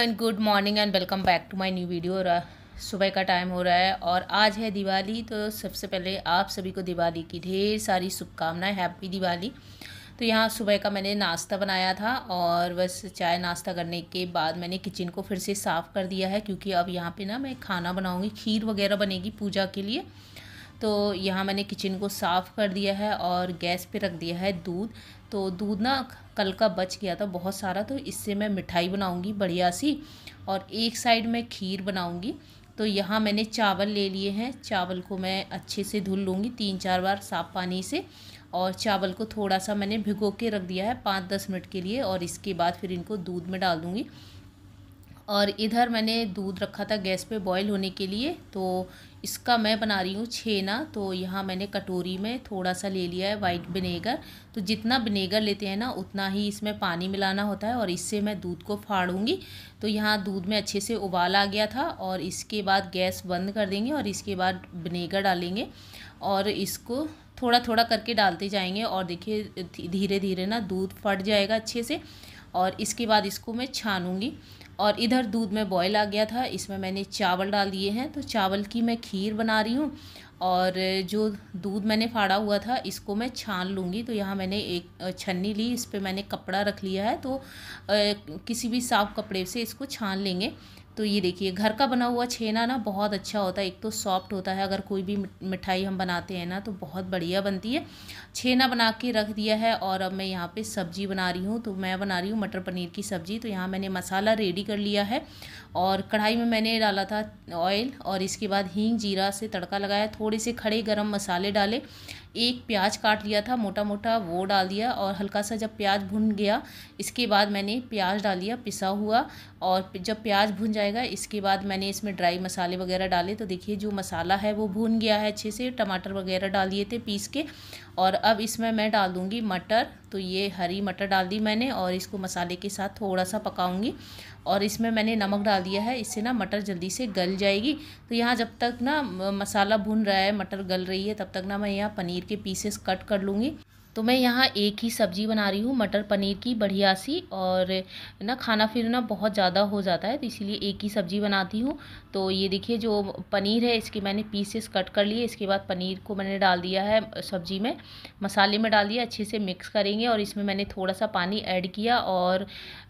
Everyone good morning and welcome back to my new video सुबह का time हो रहा है और आज है दिवाली तो सबसे पहले आप सभी को दिवाली की ढेर सारी शुभकामनाएँ। हैप्पी दिवाली। तो यहाँ सुबह का मैंने नाश्ता बनाया था और बस चाय नाश्ता करने के बाद मैंने किचन को फिर से साफ़ कर दिया है, क्योंकि अब यहाँ पे ना मैं खाना बनाऊँगी, खीर वगैरह बनेगी पूजा के लिए। तो यहाँ मैंने किचन को साफ़ कर दिया है और गैस पे रख दिया है दूध। तो दूध ना कल का बच गया था बहुत सारा तो इससे मैं मिठाई बनाऊँगी बढ़िया सी और एक साइड में खीर बनाऊँगी। तो यहाँ मैंने चावल ले लिए हैं, चावल को मैं अच्छे से धुल लूँगी तीन चार बार साफ़ पानी से और चावल को थोड़ा सा मैंने भिगो के रख दिया है पाँच दस मिनट के लिए और इसके बाद फिर इनको दूध में डाल दूँगी। और इधर मैंने दूध रखा था गैस पे बॉईल होने के लिए तो इसका मैं बना रही हूँ छेना। तो यहाँ मैंने कटोरी में थोड़ा सा ले लिया है वाइट विनेगर तो जितना विनेगर लेते हैं ना, उतना ही इसमें पानी मिलाना होता है और इससे मैं दूध को फाड़ूँगी। तो यहाँ दूध में अच्छे से उबाल आ गया था और इसके बाद गैस बंद कर देंगे और इसके बाद विनेगर डालेंगे और इसको थोड़ा थोड़ा करके डालते जाएँगे और देखिए धीरे धीरे ना दूध फट जाएगा अच्छे से और इसके बाद इसको मैं छानूँगी। और इधर दूध में बॉयल आ गया था, इसमें मैंने चावल डाल दिए हैं। तो चावल की मैं खीर बना रही हूँ और जो दूध मैंने फाड़ा हुआ था, इसको मैं छान लूँगी। तो यहाँ मैंने एक छन्नी ली, इस पर मैंने कपड़ा रख लिया है। तो किसी भी साफ़ कपड़े से इसको छान लेंगे। तो ये देखिए, घर का बना हुआ छेना ना बहुत अच्छा होता है। एक तो सॉफ्ट होता है, अगर कोई भी मिठाई हम बनाते हैं ना तो बहुत बढ़िया बनती है। छेना बना के रख दिया है और अब मैं यहाँ पे सब्ज़ी बना रही हूँ तो मैं बना रही हूँ मटर पनीर की सब्ज़ी। तो यहाँ मैंने मसाला रेडी कर लिया है और कढ़ाई में मैंने डाला था ऑयल और इसके बाद हींग जीरा से तड़का लगाया, थोड़े से खड़े गर्म मसाले डाले। एक प्याज काट लिया था मोटा मोटा वो डाल दिया और हल्का सा जब प्याज भुन गया, इसके बाद मैंने प्याज डाल दिया पिसा हुआ और जब प्याज भुन जाएगा, इसके बाद मैंने इसमें ड्राई मसाले वगैरह डाले। तो देखिए जो मसाला है वो भुन गया है अच्छे से, टमाटर वगैरह डाल दिए थे पीस के और अब इसमें मैं डाल दूँगी मटर। तो ये हरी मटर डाल दी मैंने और इसको मसाले के साथ थोड़ा सा पकाऊँगी और इसमें मैंने नमक डाल दिया है, इससे ना मटर जल्दी से गल जाएगी। तो यहाँ जब तक ना मसाला भुन रहा है, मटर गल रही है, तब तक ना मैं यहाँ पनीर के पीसेस कट कर लूँगी। तो मैं यहाँ एक ही सब्ज़ी बना रही हूँ, मटर पनीर की बढ़िया सी और ना खाना फिर ना बहुत ज़्यादा हो जाता है तो इसीलिए एक ही सब्ज़ी बनाती हूँ। तो ये देखिए जो पनीर है, इसके मैंने पीसेस कट कर लिए, इसके बाद पनीर को मैंने डाल दिया है सब्ज़ी में, मसाले में डाल दिया, अच्छे से मिक्स करेंगे और इसमें मैंने थोड़ा सा पानी ऐड किया और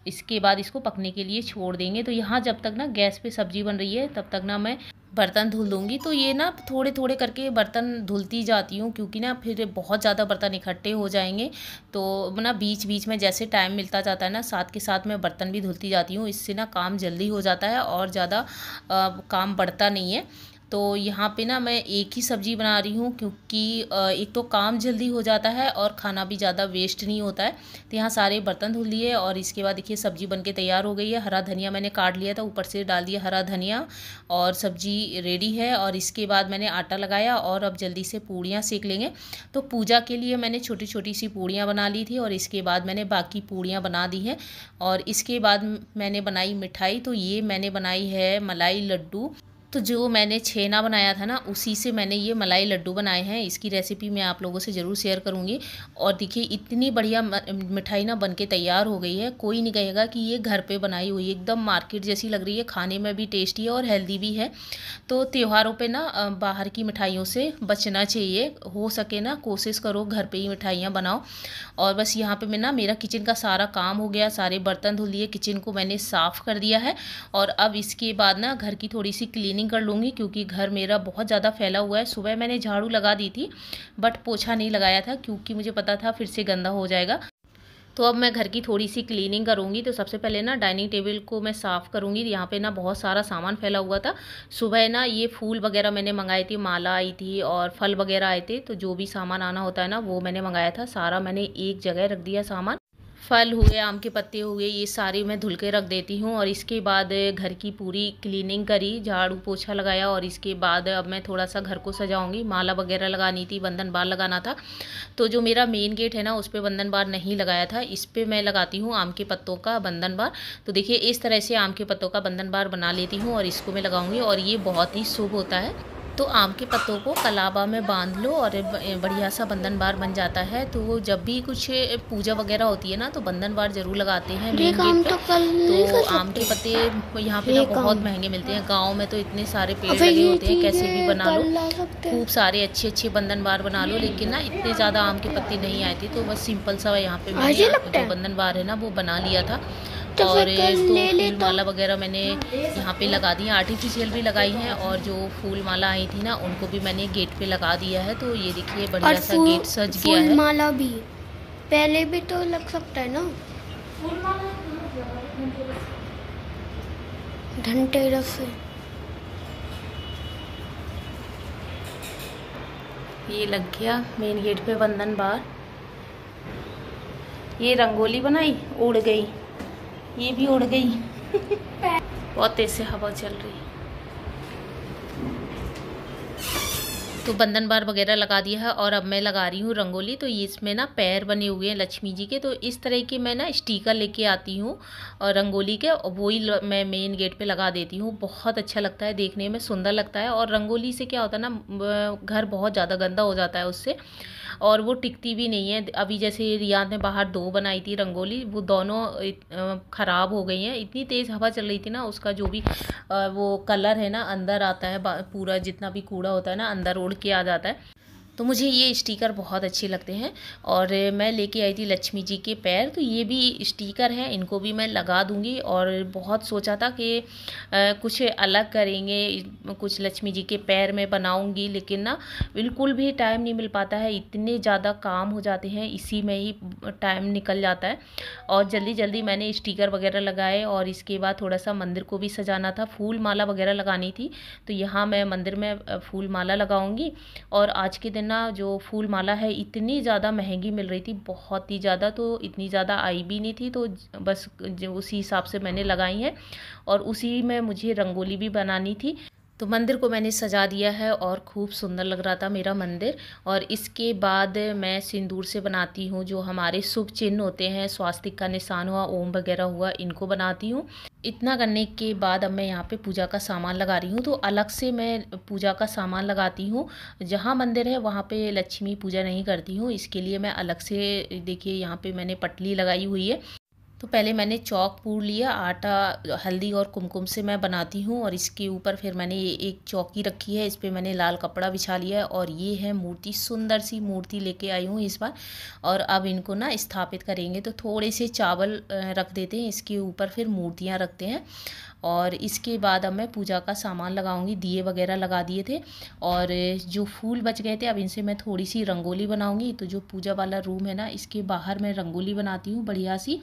इसके बाद इसको पकने के लिए छोड़ देंगे। तो यहाँ जब तक ना गैस पर सब्ज़ी बन रही है, तब तक ना मैं बर्तन धुल दूँगी तो ये ना थोड़े थोड़े करके बर्तन धुलती जाती हूँ, क्योंकि ना फिर बहुत ज़्यादा बर्तन इकट्ठे हो जाएँगे। तो ना बीच बीच में जैसे टाइम मिलता जाता है ना, साथ के साथ मैं बर्तन भी धुलती जाती हूँ, इससे ना काम जल्दी हो जाता है और ज़्यादा काम बढ़ता नहीं है। तो यहाँ पे ना मैं एक ही सब्ज़ी बना रही हूँ क्योंकि एक तो काम जल्दी हो जाता है और खाना भी ज़्यादा वेस्ट नहीं होता है। तो यहाँ सारे बर्तन धुल लिए और इसके बाद देखिए सब्ज़ी बन के तैयार हो गई है। हरा धनिया मैंने काट लिया था, ऊपर से डाल दिया हरा धनिया और सब्ज़ी रेडी है और इसके बाद मैंने आटा लगाया और अब जल्दी से पूड़ियाँ सेक लेंगे। तो पूजा के लिए मैंने छोटी छोटी सी पूड़ियाँ बना ली थी और इसके बाद मैंने बाकी पूड़ियाँ बना दी हैं। और इसके बाद मैंने बनाई मिठाई तो ये मैंने बनाई है मलाई लड्डू। तो जो मैंने छेना बनाया था ना, उसी से मैंने ये मलाई लड्डू बनाए हैं। इसकी रेसिपी मैं आप लोगों से ज़रूर शेयर करूँगी। और देखिए, इतनी बढ़िया मिठाई ना बन के तैयार हो गई है। कोई नहीं कहेगा कि ये घर पे बनाई हुई, एकदम मार्केट जैसी लग रही है। खाने में भी टेस्टी है और हेल्दी भी है। तो त्योहारों पर ना बाहर की मिठाइयों से बचना चाहिए। हो सके ना, कोशिश करो, घर पर ही मिठाइयाँ बनाओ। और बस यहाँ पर मैं ना, मेरा किचन का सारा काम हो गया। सारे बर्तन धुल लिए किचन को मैंने साफ़ कर दिया है। और अब इसके बाद ना, घर की थोड़ी सी क्लीनिंग क्लीनिंग कर लूँगी क्योंकि घर मेरा बहुत ज़्यादा फैला हुआ है। सुबह मैंने झाड़ू लगा दी थी बट पोछा नहीं लगाया था क्योंकि मुझे पता था फिर से गंदा हो जाएगा। तो अब मैं घर की थोड़ी सी क्लीनिंग करूँगी। तो सबसे पहले ना डाइनिंग टेबल को मैं साफ़ करूँगी। यहाँ पे ना बहुत सारा सामान फैला हुआ था। सुबह ना ये फूल वगैरह मैंने मंगाई थी, माला आई थी और फल वगैरह आए थे। तो जो भी सामान आना होता है ना, वो मैंने मंगाया था। सारा मैंने एक जगह रख दिया सामान। फल हुए, आम के पत्ते हुए, ये सारे मैं धुल के रख देती हूँ और इसके बाद घर की पूरी क्लीनिंग करी, झाड़ू पोछा लगाया और इसके बाद अब मैं थोड़ा सा घर को सजाऊँगी। माला वगैरह लगानी थी, बंधन बार लगाना था तो जो मेरा मेन गेट है ना, उस पर बंधन बार नहीं लगाया था। इस पर मैं लगाती हूँ आम के पत्तों का बंधन बार। तो देखिए, इस तरह से आम के पत्तों का बंधन बार बना लेती हूँ और इसको मैं लगाऊँगी और ये बहुत ही शुभ होता है। तो आम के पत्तों को कलाबा में बाँध लो और बढ़िया सा बंधन बार बन जाता है। तो वो जब भी कुछ पूजा वगैरह होती है ना तो बंधन बार ज़रूर लगाते हैं मेन गेट तो, तो आम के पत्ते यहाँ पे ना बहुत महँगे मिलते हैं। गाँव में तो इतने सारे पेड़ लगे होते हैं कैसे भी बना लो। खूब सारे अच्छे अच्छे बंधन बार बना लो लेकिन ना इतने ज़्यादा आम के पत्ते नहीं आए थे तो बस सिंपल सा यहाँ पे मैंने बंधन बार है ना वो बना लिया था। और तो फूल माला वगैरह मैंने यहाँ पे लगा दी है आर्टिफिशियल भी लगाई हैं और जो फूल माला आई थी ना उनको भी मैंने गेट पे लगा दिया है। तो ये देखिए बढ़िया सा गेट सज गया है। माला भी। पहले भी तो लग सकता है ना। धनतेरस ये लग गया मेन गेट पे बंधन बार। ये रंगोली बनाई उड़ गई। ये भी उड़ गई। बहुत तेज से हवा चल रही। तो बंधन बार वगैरह लगा दिया है और अब मैं लगा रही हूँ रंगोली। तो ये इसमें ना पैर बने हुए हैं लक्ष्मी जी के। तो इस तरह के मैं ना स्टीकर लेके आती हूँ और रंगोली के। वही मैं मेन गेट पे लगा देती हूँ। बहुत अच्छा लगता है देखने में, सुंदर लगता है। और रंगोली से क्या होता है ना घर बहुत ज़्यादा गंदा हो जाता है उससे। और वो टिकती भी नहीं है। अभी जैसे रियाद ने बाहर दो बनाई थी रंगोली, वो दोनों ख़राब हो गई हैं। इतनी तेज़ हवा चल रही थी ना, उसका जो भी वो कलर है ना, अंदर आता है पूरा जितना भी कूड़ा होता है ना, अंदर उड़ के आ जाता है। तो मुझे ये स्टिकर बहुत अच्छे लगते हैं। और मैं लेके आई थी लक्ष्मी जी के पैर तो ये भी स्टिकर हैं, इनको भी मैं लगा दूँगी। और बहुत सोचा था कि कुछ अलग करेंगे, कुछ लक्ष्मी जी के पैर में बनाऊँगी, लेकिन ना बिल्कुल भी टाइम नहीं मिल पाता है। इतने ज़्यादा काम हो जाते हैं, इसी में ही टाइम निकल जाता है। और जल्दी जल्दी मैंने स्टिकर वगैरह लगाए, और इसके बाद थोड़ा सा मंदिर को भी सजाना था। फूल माला वगैरह लगानी थी तो यहाँ मैं मंदिर में फूल माला लगाऊँगी। और आज के दिन ना जो फूल माला है इतनी ज़्यादा महँगी मिल रही थी, बहुत ही ज़्यादा तो इतनी ज़्यादा आई भी नहीं थी तो बस उसी हिसाब से मैंने लगाई हैं और उसी में मुझे रंगोली भी बनानी थी। तो मंदिर को मैंने सजा दिया है और खूब सुंदर लग रहा था मेरा मंदिर। और इसके बाद मैं सिंदूर से बनाती हूँ, जो हमारे शुभ चिन्ह होते हैं, स्वास्तिक का निशान हुआ, ओम वगैरह हुआ, इनको बनाती हूँ। इतना करने के बाद अब मैं यहाँ पे पूजा का सामान लगा रही हूँ। तो अलग से मैं पूजा का सामान लगाती हूँ। जहाँ मंदिर है, वहाँ पे लक्ष्मी पूजा नहीं करती हूँ। इसके लिए मैं अलग से, देखिए, यहाँ पे मैंने पटली लगाई हुई है। तो पहले मैंने चौक पूर लिया, आटा, हल्दी और कुमकुम से मैं बनाती हूँ और इसके ऊपर फिर मैंने ये एक चौकी रखी है, इस पर मैंने लाल कपड़ा बिछा लिया है और ये है मूर्ति, सुंदर सी मूर्ति लेके आई हूँ इस बार और अब इनको ना स्थापित करेंगे। तो थोड़े से चावल रख देते हैं, इसके ऊपर फिर मूर्तियाँ रखते हैं। और इसके बाद अब मैं पूजा का सामान लगाऊँगी, दिए वगैरह लगा दिए थे और जो फूल बच गए थे, अब इनसे मैं थोड़ी सी रंगोली बनाऊँगी। तो जो पूजा वाला रूम है ना, इसके बाहर मैं रंगोली बनाती हूँ बढ़िया सी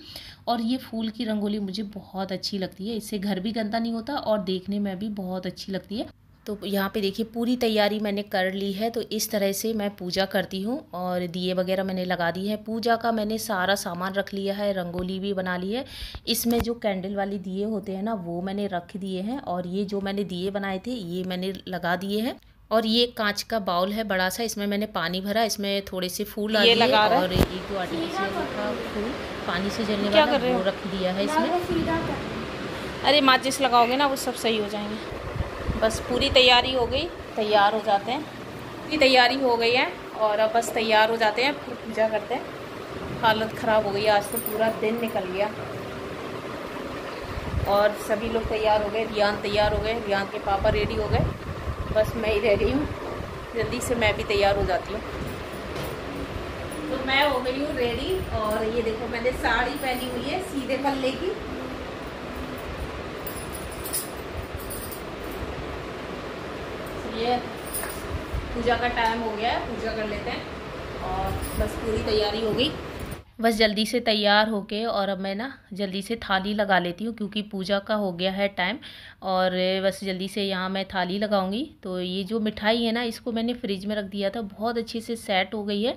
और ये फूल की रंगोली मुझे बहुत अच्छी लगती है। इससे घर भी गंदा नहीं होता और देखने में भी बहुत अच्छी लगती है। तो यहाँ पे देखिए पूरी तैयारी मैंने कर ली है तो इस तरह से मैं पूजा करती हूँ और दिए वगैरह मैंने लगा दी है। पूजा का मैंने सारा सामान रख लिया है रंगोली भी बना ली है। इसमें जो कैंडल वाली दिए होते हैं ना वो मैंने रख दिए हैं और ये जो मैंने दिए बनाए थे ये मैंने लगा दिए हैं। और ये कांच का बाउल है बड़ा सा इसमें मैंने पानी भरा इसमें थोड़े से फूल आ लगा और एक जो आर्टिफिशियल का फूल पानी से जलने वाला वो रख दिया है इसमें। अरे माचिस लगाओगे ना वो सब सही हो जाएँगे। बस पूरी तैयारी हो गई, तैयार हो जाते हैं। पूरी तैयारी हो गई है और अब बस तैयार हो जाते हैं, फिर पूजा करते हैं। हालत ख़राब हो गई आज तो पूरा दिन निकल गया। और सभी लोग तैयार हो गए, रियान तैयार हो गए, रियान के पापा रेडी हो गए। बस मैं ही रह रही हूँ। जल्दी से मैं भी तैयार हो जाती हूँ। तो मैं हो गई हूँ रेडी और ये देखो, मैंने साड़ी पहनी हुई है, सीधे पल्ले की। ये पूजा का टाइम हो गया है, पूजा कर लेते हैं। और बस पूरी तैयारी हो गई। बस जल्दी से तैयार होके और अब मैं ना जल्दी से थाली लगा लेती हूँ, क्योंकि पूजा का हो गया है टाइम और बस जल्दी से यहाँ मैं थाली लगाऊँगी। तो ये जो मिठाई है ना, इसको मैंने फ्रिज में रख दिया था। बहुत अच्छे से सेट हो गई है।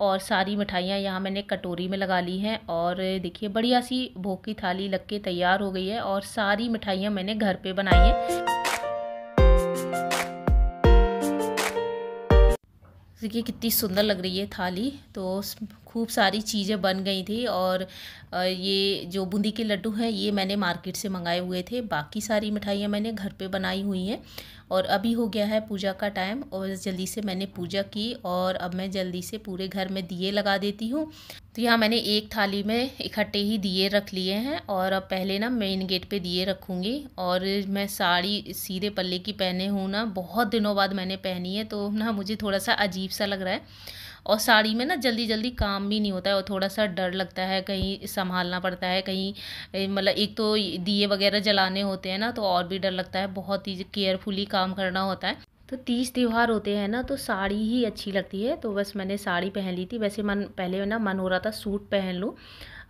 और सारी मिठाइयाँ यहाँ मैंने कटोरी में लगा ली हैं। और देखिए, बढ़िया सी भोग की थाली लग के तैयार हो गई है। और सारी मिठाइयाँ मैंने घर पर बनाई हैं। देखिए कितनी सुंदर लग रही है थाली तो खूब सारी चीज़ें बन गई थी और ये जो बूंदी के लड्डू हैं, ये मैंने मार्केट से मंगाए हुए थे। बाकी सारी मिठाइयाँ मैंने घर पे बनाई हुई हैं और अभी हो गया है पूजा का टाइम और जल्दी से मैंने पूजा की और अब मैं जल्दी से पूरे घर में दिए लगा देती हूँ। तो यहाँ मैंने एक थाली में इकट्ठे ही दिए रख लिए हैं और अब पहले ना मेन गेट पे दिए रखूँगी और मैं साड़ी सीधे पल्ले की पहने हूँ ना, बहुत दिनों बाद मैंने पहनी है तो ना मुझे थोड़ा सा अजीब सा लग रहा है। और साड़ी में ना जल्दी जल्दी काम भी नहीं होता है और थोड़ा सा डर लगता है, कहीं संभालना पड़ता है, कहीं मतलब एक तो दिए वगैरह जलाने होते हैं ना तो और भी डर लगता है, बहुत ही केयरफुली काम करना होता है। तो तीज त्यौहार होते हैं ना तो साड़ी ही अच्छी लगती है तो बस मैंने साड़ी पहन ली थी, वैसे मन, पहले ना मन हो रहा था सूट पहन लूँ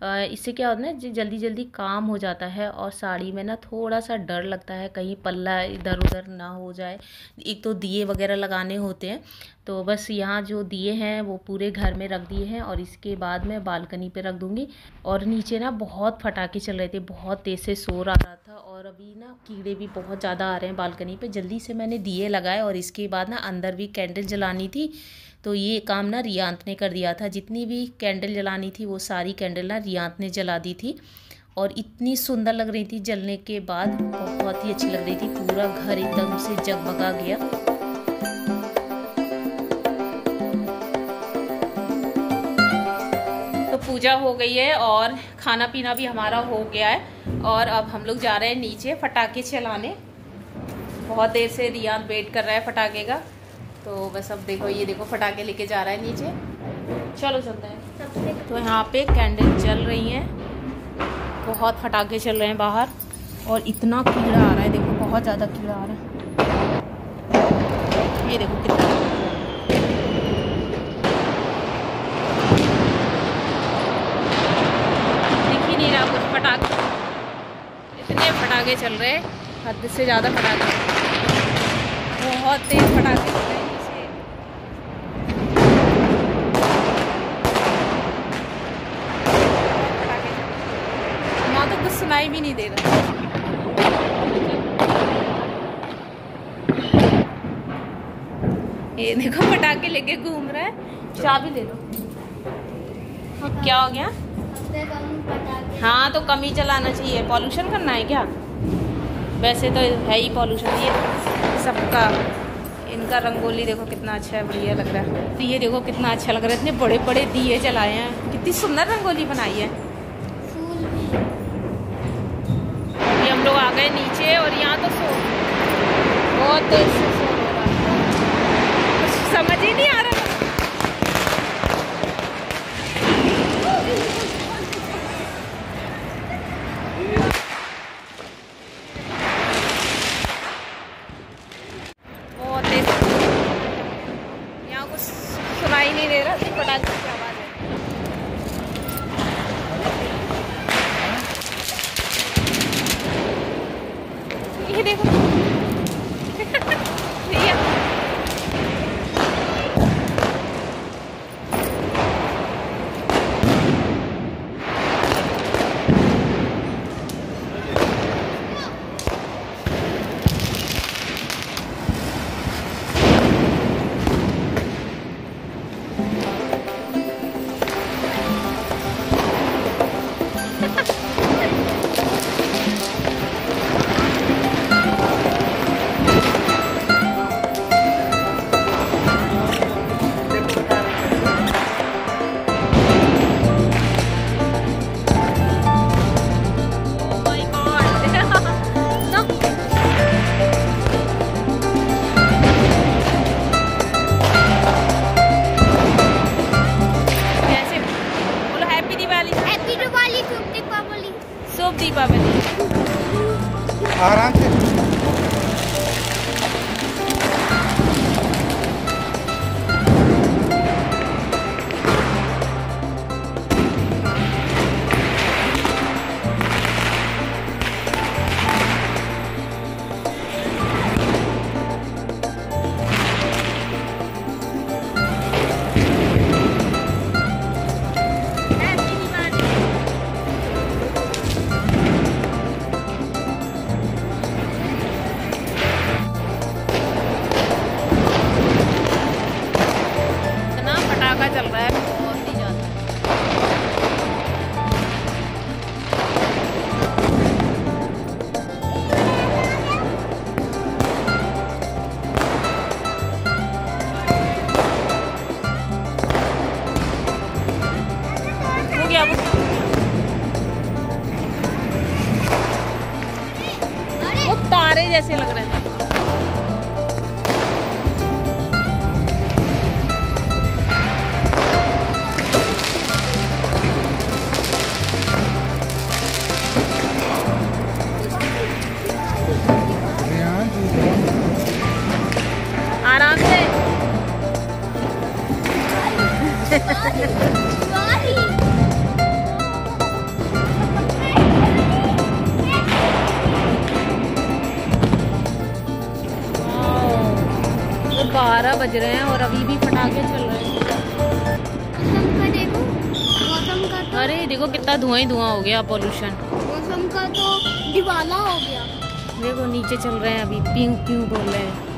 इससे क्या होता है ना जल्दी जल्दी काम हो जाता है और साड़ी में ना थोड़ा सा डर लगता है, कहीं पल्ला इधर उधर ना हो जाए। एक तो दिए वगैरह लगाने होते हैं तो बस यहाँ जो दिए हैं, वो पूरे घर में रख दिए हैं और इसके बाद मैं बालकनी पे रख दूँगी। और नीचे ना बहुत फटाके चल रहे थे, बहुत तेज़ से शोर आ रहा था और अभी ना कीड़े भी बहुत ज़्यादा आ रहे हैं बालकनी पे। जल्दी से मैंने दिए लगाए और इसके बाद ना अंदर भी कैंडल जलानी थी। तो ये काम ना रियांत ने कर दिया था। जितनी भी कैंडल जलानी थी, वो सारी कैंडल ना रियांत ने जला दी थी। और इतनी सुंदर लग रही थी जलने के बाद। बहुत ही अच्छी लग रही थी। पूरा घर एकदम से जगमगा गया। तो पूजा हो गई है और खाना पीना भी हमारा हो गया है। और अब हम लोग जा रहे हैं नीचे फटाके चलाने। बहुत देर से रियान वेट कर रहा है फटाके का। तो बस अब देखो, ये देखो, फटाके लेके जा रहा है नीचे। चलो चलते हैं। तो यहाँ पे कैंडल जल रही हैं। बहुत फटाके चल रहे हैं बाहर। और इतना कीड़ा आ रहा है, देखो, बहुत ज़्यादा कीड़ा आ रहा है। ये देखो कितना फटाके। चल रहे हद से ज़्यादा फटाके। बहुत तेज फटाके चल रहे हैं सुनाई भी नहीं दे रहा। ये देखो, पटाखे लेके घूम रहा है। चाबी ले लो क्या हो गया? हाँ तो कम ही चलाना चाहिए। पॉल्यूशन करना है क्या? वैसे तो है ही पॉल्यूशन ये सबका, इनका रंगोली देखो, कितना अच्छा है, बढ़िया लग रहा है। तो ये देखो, कितना अच्छा लग रहा है। इतने बड़े बड़े दिए जलाए हैं। कितनी सुंदर रंगोली बनाई है। आ गए नीचे और यहाँ तो सो बहुत देर से सो रहा समझ ही नहीं आ रहा weiter bleiben. बज रहे हैं और अभी भी पटाखे चल रहे हैं। देखो मौसम का तो अरे देखो कितना धुआँ ही धुआँ हो गया पोल्यूशन मौसम का तो दिवाला हो गया। देखो नीचे चल रहे हैं अभी प्यू प्यू बोल रहे हैं।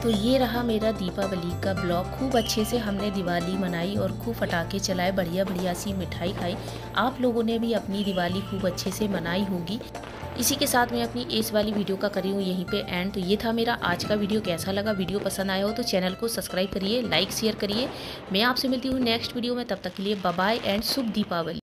तो ये रहा मेरा दीपावली का ब्लॉग खूब अच्छे से हमने दिवाली मनाई और खूब पटाखे चलाए बढ़िया बढ़िया सी मिठाई खाई। आप लोगों ने भी अपनी दिवाली खूब अच्छे से मनाई होगी। इसी के साथ मैं अपनी इस वाली वीडियो का करी हूँ यहीं पे एंड। तो ये था मेरा आज का वीडियो, कैसा लगा? वीडियो पसंद आया हो तो चैनल को सब्सक्राइब करिए, लाइक, शेयर करिए। मैं आपसे मिलती हूँ नेक्स्ट वीडियो में, तब तक के लिए बाय एंड शुभ दीपावली।